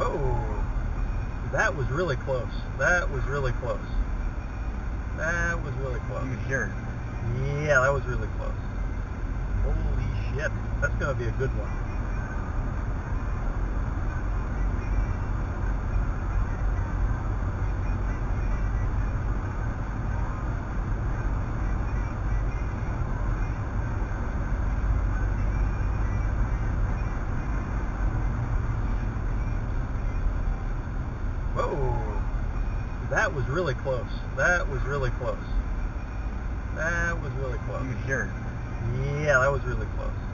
Whoa. That was really close. That was really close. That was really close. You it. Yeah, that was really close. Holy shit. That's going to be a good one. Whoa. That was really close. That was really close. That was really close. You it. Yeah, that was really close.